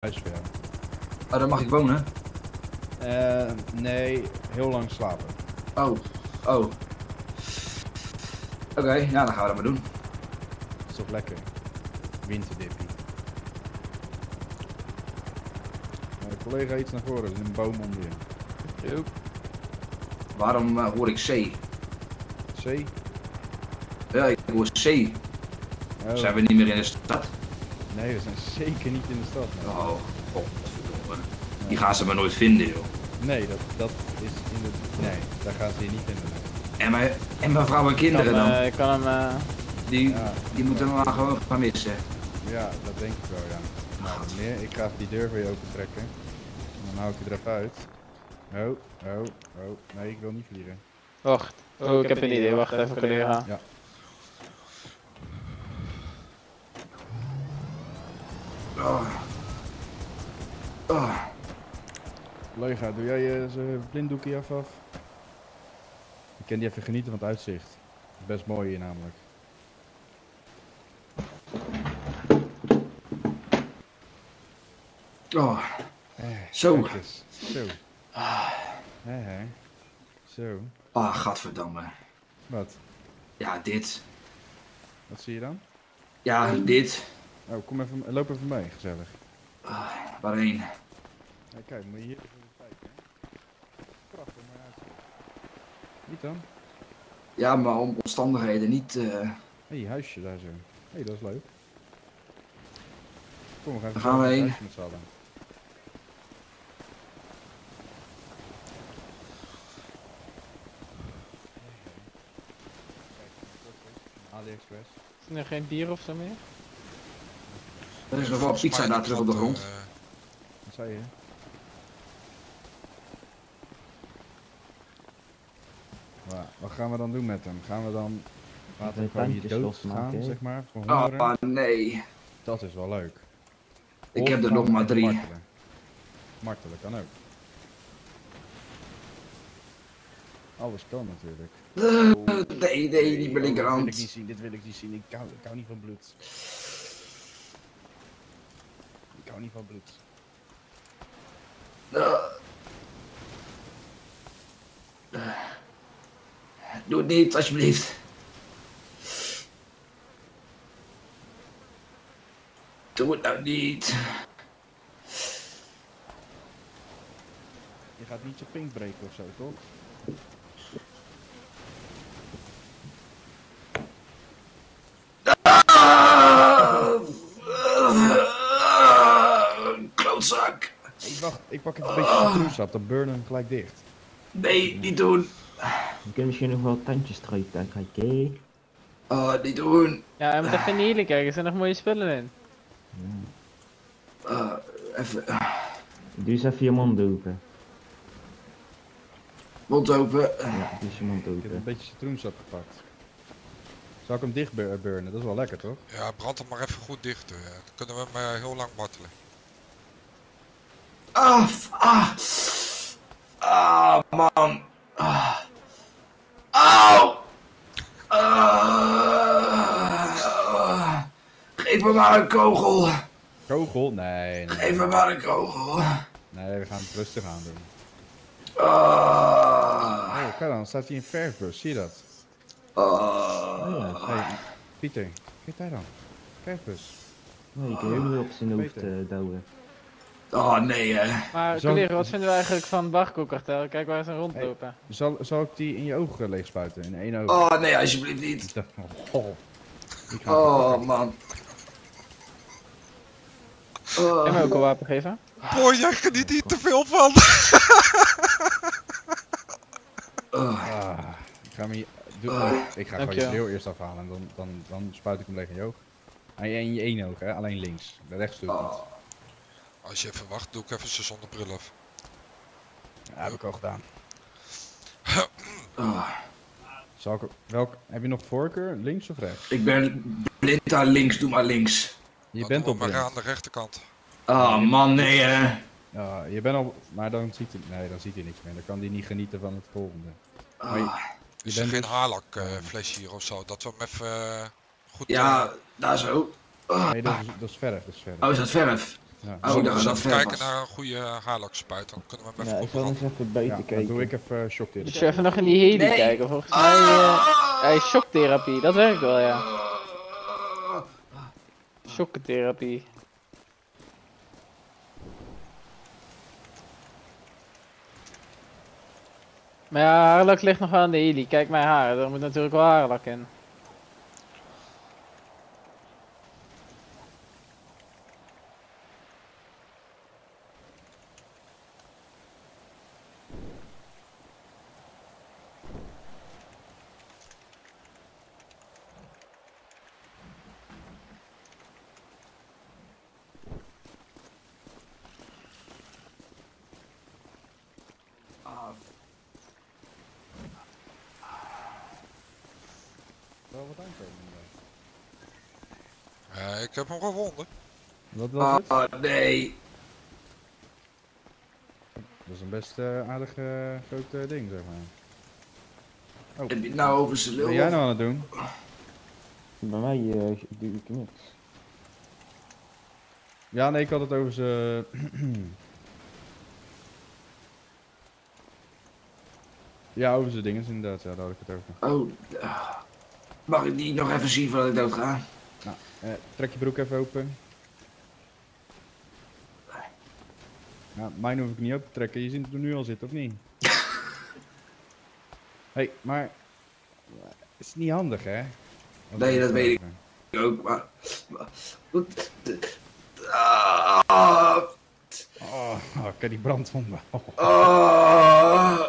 huis voor jou. Oh, daar mag ik wonen? Eh, nee, heel lang slapen. Oh, oh. Oké, ja, dan gaan we dat maar doen. Is toch lekker? Winterdippie. Uh, collega iets naar voren, er is een boom onder je. Yo. Waarom eh, hoor ik C? C? Ja, ik hoor C. Oh, Zijn we niet meer in de stad? Nee, we zijn zeker niet in de stad. nee. Oh, godverdomme. Die gaan ze maar nooit vinden, joh. Nee, dat, dat is in de... Nee, daar gaan ze je niet vinden. nee. En mijn, en mijn vrouw en kan, kinderen dan? eh, ik kan hem... eh, Die, Ja. die moeten we maar gewoon gaan missen. Ja, dat denk ik wel, ja. Nou, meneer, ik ga even die deur voor je open trekken. En dan hou ik je er even uit. Oh, oh, oh. Nee, ik wil niet vliegen. wacht. Oh, ik heb een idee. Wacht even, collega. Ja. Oh. Oh. Collega, doe jij je zijn blinddoekje even af? Ik kan die even genieten van het uitzicht. Best mooi hier namelijk. Oh. Eh, Zo. kijk eens. Zo. Hè, hè. Zo. Ah, gadverdamme. Wat? Ja, dit. Wat zie je dan? Ja, dit. Oh, kom even, loop even mee, gezellig. Ah, waarheen? Ja, kijk, moet je hier even kijken. hè. Prachtig, uitzicht. Niet dan? Ja, maar om omstandigheden niet... eh, Hé, hey, huisje daar zo. Hé, hey, dat is leuk. Kom, we gaan even gaan we naar het heen. huisje met z'n allen. AliExpress. Is er geen bier of zo meer? Er is nog wel pizza daar terug op de grond. Wat zei je? Wa- wat gaan we dan doen met hem? Gaan we dan laten we hem gewoon hier dood losmaken, gaan, zeg maar? Ah, nee. Dat is wel leuk. Ik Of heb er nog maar drie. Martelen. Martelen kan ook. Alles kan natuurlijk. Eh, nee, nee, niet mijn Oh, Dit wil ik linkerhand. niet zien, dit wil ik niet zien. Ik hou, ik hou niet van bloed. Ik hou niet van bloed. Eh. Eh. Doe het niet, alsjeblieft. Doe het nou niet. Je gaat niet je pink breken of zo, toch? Ah! Ah! Klootzak. Hey, wacht, ik pak even een beetje citroensap, dan burnen hem gelijk dicht. Nee, niet doen. Je kunt misschien nog wel tandjes eruit kijken. Oh, niet doen. Ja, hij moet even in de healing kijken. Er zijn nog mooie spullen in. Ah, even. Doe eens even je mond open. Mond open. Ja, doe eens je mond Ik heb een open. beetje citroensap gepakt. Zal ik hem dicht bur- burnen? Dat is wel lekker, toch? Ja, brand hem maar even goed dicht. eh. Dan kunnen we hem eh, heel lang martelen. Ah, f- ah. Ah, man. Ah. Auw. Ah. Geef me maar een kogel. Kogel? Nee, nee. Geef me maar een kogel. Nee, we gaan het rustig aan doen. Ah. Oh, kijk dan, staat hier een verfbus, zie je dat? Ah. Hey, Pieter, kijk daar dan. Verfbus. Nee, je kunt ook nog op zijn hoofd eh, douwen. Oh, nee, hè. Maar Zo- collega, wat vinden we eigenlijk van het Barco-kartel? Kijk waar ze rondlopen. Zal, zal ik die in je ogen leeg spuiten? In één oog? Oh, nee, alsjeblieft niet. Oh. Oh, man. Kan je Oh. ook een wapen geven? Boy, jij geniet hier te veel van! Oh. Ah, ik ga hem hier... Doe, Ah. ik ga gewoon je eerst afhalen en dan, dan, dan spuit ik hem leeg in je oog. En je- in je één oog, hè? Alleen links. De rechts doe ik niet. Als je even wacht, doe ik even zijn zonnebril af. Ja, heb ik al gedaan. Zal ik, welk, heb je nog voorkeur? Links of rechts? Ik ben blind aan links, doe maar links. Je bent op maar aan de rechterkant. Oh, man, nee, hè. Ja, je bent al... Maar dan ziet hij... Nee, dan ziet hij niks meer. Dan kan hij niet genieten van het volgende. Je- Ah. Je Is er bent geen dus- haarlak eh, flesje hier of zo? Dat we hem even eh, goed... Ja, daar zo. Nee, dat is, dat is verf, dat is verf. oh, is dat verf? Ja. Oh, dat ver kijken was. naar een goede haarlakspuit, dan kunnen we hem Ja, even ik zal goed eens even Ja, dan kijken. doe ik even uh, shock Dus je even nog in die heli Nee. kijken. Volgens mij eh hij is shocktherapie. Dat werkt wel, ja. Shocktherapie. Maar ja, haarlak ligt nog wel aan de heli. Kijk mijn haar, er moet natuurlijk wel haarlak in. Wat aankomen. Eh, ik heb hem gevonden. Wat was het? Oh, nee. Dat is een best eh, aardig eh, groot eh, ding, zeg maar. Heb je het nou over zijn Wat lul? ben jij nou aan het doen? Bij mij eh, doe ik niks. Ja, nee, ik had het over ze. ja, over zijn dingen inderdaad. Ja, daar had ik het over. Oh, ah. Mag ik die nog even zien voordat ik dood ga? Eh, trek je broek even open. Ja, mijn hoef ik niet open te trekken. Je ziet het er nu al zitten, of niet? hey, maar... Het is niet handig, hè? Nee, dat weet ik. over? Ik ook, maar... de- Ah, Oh, oh, ik heb die brandwonden. Oh. ah.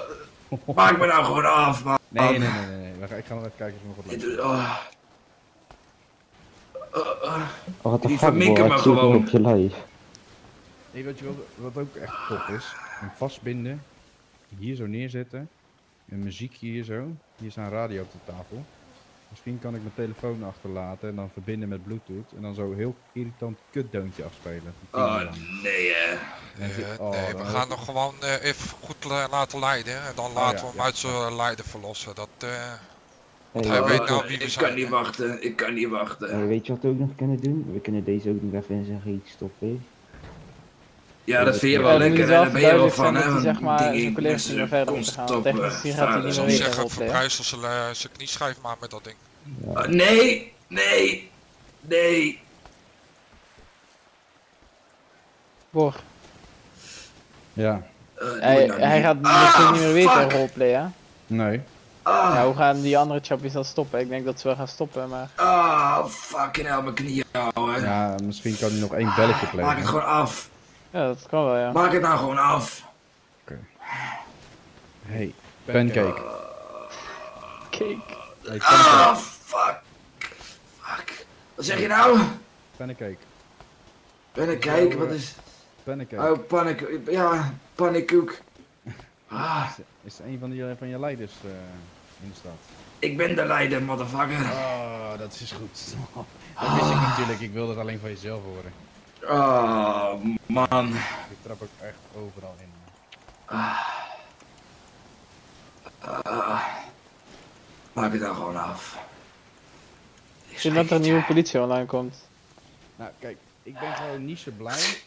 Maak me nou gewoon af, man. Nee, nee, nee, nee. nee. We Ik ga nog even kijken of er nog wat Dit loopt. doet- ah. Ah, ah. Oh, wat de Die fuck, bro. gewoon. op je lijf. Nee, weet je wel, wat ook echt tof is? Een vastbinden. Hier zo neerzetten. Een muziekje hier zo. Hier staat een radio op de tafel. Misschien kan ik mijn telefoon achterlaten en dan verbinden met bluetooth. En dan zo heel irritant kutdeuntje afspelen. Oh, uur lang. nee, hè. Eh, oh, nee, we gaan ik- nog gewoon eh, even goed la- laten leiden. En dan Oh, laten ja, we hem ja, uit zijn lijden verlossen. Dat, eh, Hey, hij Oh, weet nou wie we ik zijn. kan niet wachten, ik kan niet wachten. weet je wat we ook nog kunnen doen? We kunnen deze ook nog even in zijn reet stoppen. Ja, dat vind je wel lekker, daar ben je wel van, hè. want zeg maar, zijn collega's niet meer verder constant gaan. Technisch eh, gaat hij niet meer zeg weten. verbrijzel zijn, eh, zijn knieschijf maar met dat ding. Ah, nee, nee, nee. Boor. Ja, Eh, Hij, nou hij niet. gaat Ah, misschien niet meer weten fuck. roleplayen. nee. Ah, Ja, hoe gaan die andere chappies dan stoppen? Ik denk dat ze wel gaan stoppen, maar... ah, fucking hell, mijn knieën houden. Ja, misschien kan hij nog één belletje Maak het plegen. gewoon af. Ja, dat kan wel, ja. Maak het nou gewoon af. Hey, pancake. Cake. Hey, Ah, pancake. fuck. Fuck. Wat zeg je nou? Pancake. Ben ik kijk, wat is... Pancake. Oh, panic... Ja, pannenkoek. Ah, Is een van, die, van je leiders eh, in de stad? ik ben de leider, motherfucker. Oh, dat is goed. Dat wist ik natuurlijk. Ik wil dat alleen van jezelf horen. Oh, man. Ik trap ook echt overal in. Maak het nou gewoon af. Ik vind dat er een nieuwe politie online komt. Nou, kijk, ik ben gewoon niet zo blij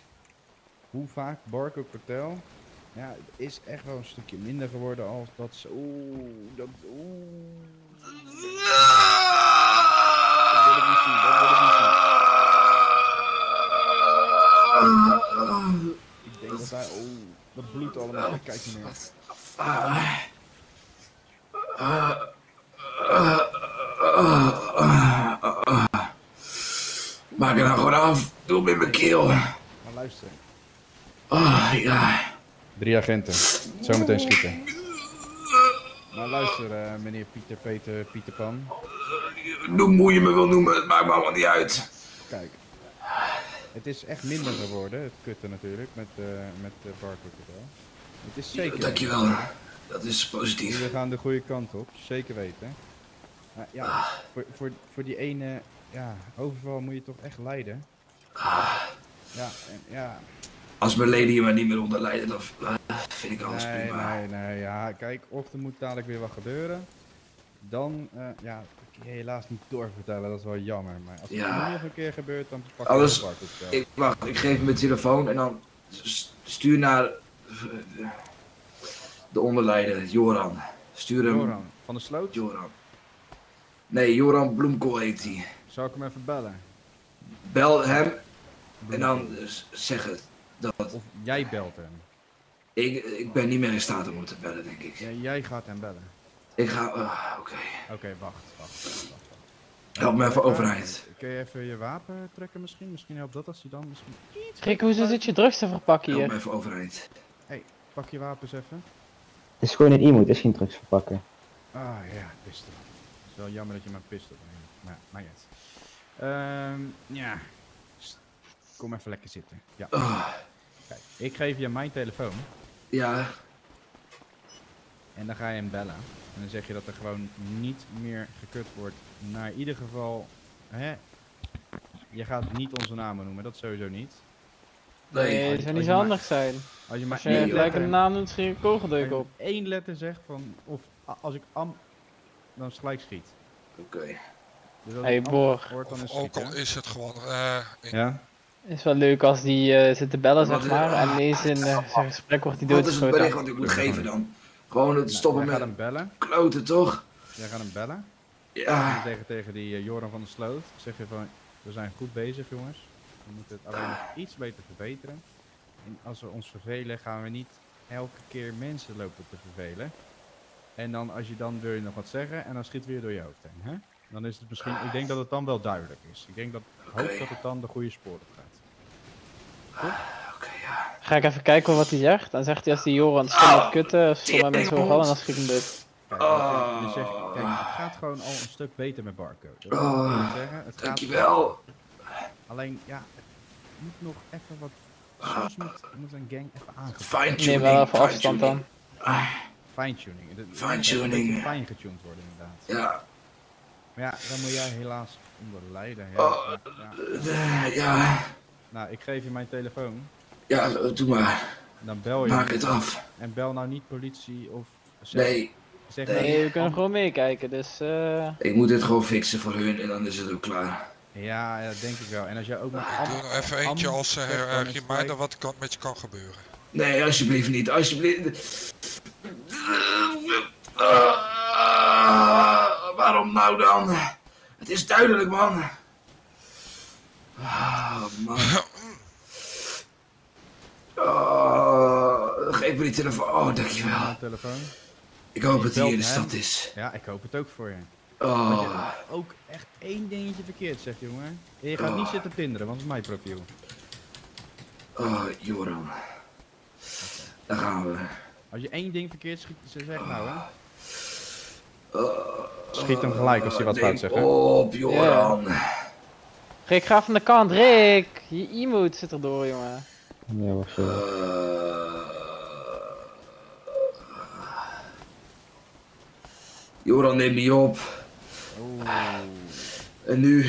hoe vaak Bark ook vertel. Ja, het is echt wel een stukje minder geworden als dat zo. Oeh, dat. Oeh. Dat wil ik niet zien, dat wil ik niet zien. Ik denk dat hij. Oeh, dat bloedt allemaal. Ik kijk niet meer. Maak het nou gewoon af. Doe hem in mijn keel. Maar luister. Ah, ja. Drie agenten. Zometeen schieten. Maar luister, eh, meneer Pieter, Peter, Pieter Pan. Noem hoe je me wil noemen, het maakt me allemaal niet uit. Kijk. Het is echt minder geworden, het kutten natuurlijk, met, eh met uh. Het is zeker. Dankjewel. Dat is We positief. gaan de goede kant op, zeker weten. Maar ja, voor, voor, voor die ene ja, overval moet je toch echt lijden. Ja, en, ja. Als mijn leden hier maar niet meer onder lijden, dan eh, vind ik alles Nee, prima. nee, nee, ja. Kijk, of er moet dadelijk weer wat gebeuren. Dan, eh, ja, ik kan je helaas niet doorvertellen, dat is wel jammer. Maar als het Ja. nog een keer gebeurt, dan pak Alles- ik spel. Ik, wacht, ik geef hem mijn telefoon en dan stuur naar de onderleider, Joran. Stuur hem. Joran, van de sloot? Joran. Nee, Joran Bloemkool heet hij. Zou ik hem even bellen? Bel hem en dan zeg het. Dat Of jij belt hem? ik, ik ben niet meer in staat om hem te bellen, denk ik. Ja, jij gaat hem bellen. Ik ga. ah, Oké. Oké, wacht, wacht, wacht, wacht. Help me even, overheid. Kun je even je wapen trekken misschien? Misschien helpt dat als hij dan misschien... Rick, hoe zit je drugs te verpakken Help me hier? even, overheid. Pak je wapens even. Het is gewoon een het is geen drugs verpakken. Ah ja, pistool. Het is wel jammer dat je mijn pistool neemt. Maar, maar ja. Ehm, ja. S- Kom even lekker zitten. Ja, Ah, kijk. Ik geef je mijn telefoon. ja, En dan ga je hem bellen. En dan zeg je dat er gewoon niet meer gekut wordt. Naar ieder geval, hè. Je gaat niet onze namen noemen, dat sowieso niet. nee. Nee, als dat zou niet zo maar- handig zijn. Als je maar Als één letter, een naam noemt, schiet je een kogeldeuk als op. je één letter zegt van, of als ik am, dan gelijk schiet. Oké. Dus als Hey, Boor. hoort, dan is het Ook al is het gewoon eh, in- Ja? Is wel leuk als die eh, zit te bellen, zeg is- maar. En ineens in eh, zijn gesprek wordt hij Wat is het bericht doodgeschoten. wat ik moet geven dan? Gewoon het Nou, stoppen jij met gaat hem bellen. kloten, toch? Jij gaat hem bellen. En Ja. tegen, tegen die eh, Joran van der Sloot zeg je van, we zijn goed bezig jongens. We moeten het alleen nog iets beter verbeteren. En als we ons vervelen, gaan we niet elke keer mensen lopen te vervelen. En dan als je dan wil je nog wat zeggen en dan schiet weer door je hoofd heen. Hè? Dan is het misschien, ik denk dat het dan wel duidelijk is. Ik denk dat, ik hoop dat het dan de goede spoor op gaat. Ja. Ga ik even kijken wat hij zegt. Dan zegt hij als die Joran stom met kutten, of sommige mensen overvallen, dan schiet ik hem. Kijk, je zegt, kijk, het gaat gewoon al een stuk beter met Barco. Dat Oh, zeggen. Het gaat Dankjewel. Alleen, ja, het moet nog even wat. Soms moet, moet een gang even aangepakt Fine Neem tuning. wel even afstand dan. Ah, Fine-tuning. Fine-tuning. moet Een beetje fijn getuned worden, inderdaad. ja. Maar ja, dan moet jij helaas onder lijden. Ja, Oh. ja. Eh, ja. Nou, ik geef je mijn telefoon. Ja, doe maar. Dan bel je. Maak het af. En bel nou niet politie of. Zeg, Nee, zeg nee. nou we kunnen gewoon meekijken, dus eh... ik moet dit gewoon fixen voor hun en dan is het ook klaar. Ja, ja, dat denk ik wel. En als jij ook nog. Doe nog even eentje als het reminder wat er kan, met je kan gebeuren. Nee, alsjeblieft niet. Alsjeblieft. Ah, waarom nou dan? Het is duidelijk, man. Ah, man. Oh, geef me die telefoon. Oh, dankjewel. Telefoon. Ik hoop dat hij in de stad is. Ja, ik hoop het ook voor je. Want je Oh, ook echt één dingetje verkeerd zegt, jongen. En je gaat niet Oh. zitten tinderen, want het is mijn profiel. oh, Joran. Daar gaan we. Als je één ding verkeerd schiet, ze zegt nou, hè. Oh, Schiet hem gelijk als hij wat fout zegt, op, Joran. Rick, ga van de kant. Rick! Je emote zit erdoor, jongen. Ja, wacht even. Eh, Joran, neem niet op. Oeh. En nu?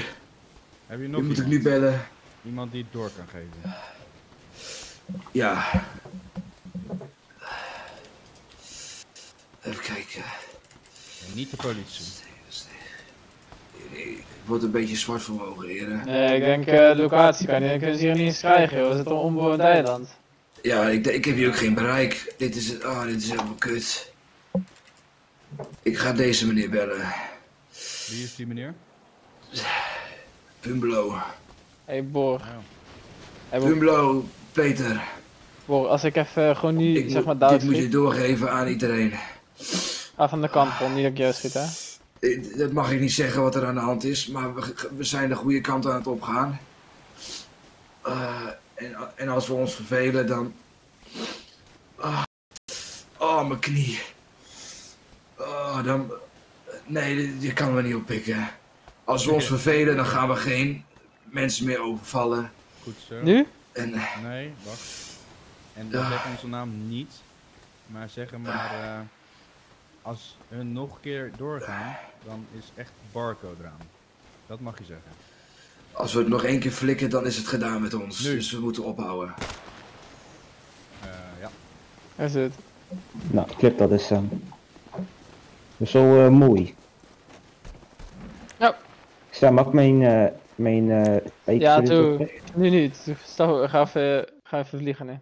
Heb je Nu nog moet ik nu bellen. iemand die het door kan geven? Ja. Even kijken. En niet de politie. Ik word een beetje zwart voor mijn ogen, heren. Nee, ik denk eh, de locatie kan je kunnen ze hier niet eens krijgen, joh. We zitten op een onbewoond eiland. Ja, ik, ik heb hier ook geen bereik. Dit is het. Oh, dit is helemaal kut. Ik ga deze meneer bellen. Wie is die meneer? Pumblo. Hé, hey, Boor. Oh. Hey, Boor, Pumblo, Peter. Boor, als ik even gewoon nu, Ik zeg maar, dood dit moet je doorgeven aan iedereen. Ga van de kant, gewoon niet dat ik juist schiet, hè. Eh, Dat mag ik niet zeggen wat er aan de hand is, maar we, we zijn de goede kant aan het opgaan. Eh, en, en als we ons vervelen, dan. Ah. oh, mijn knie. Oh, dan. Nee, die- die kan we niet oppikken. Als we ons vervelen, dan gaan we geen mensen meer overvallen. Goed zo. Nu? En Nee, wacht. En we Ja. zeggen onze naam niet. Maar zeggen maar, eh, als hun nog een keer doorgaan, dan is echt barcode eraan. Dat mag je zeggen. als we het nog één keer flikken, dan is het gedaan met ons. Nu. Dus we moeten ophouden. Eh, ja. Is het. Nou, clip dat is. ehm dat is zo eh, mooi. Sam, mag mijn, eh mijn, eh Ja, doe. Nu niet. Stap, ga even, ga even vliegen nu.